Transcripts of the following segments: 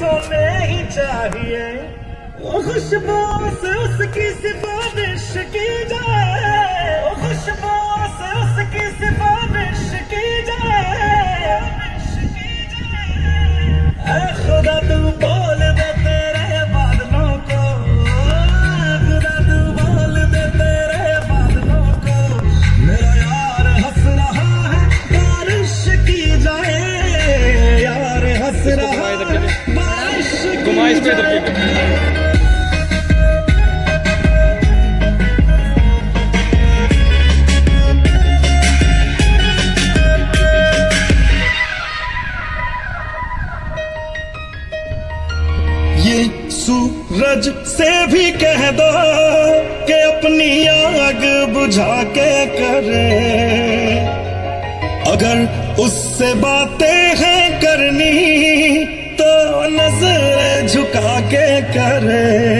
सोने ही चाहिए। खुशबू से उसकी ये सूरज से भी कह दो के अपनी आग बुझा के करे। अगर उससे बातें हैं करनी झुका के करे।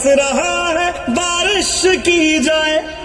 बरस रहा है बारिश की जाए।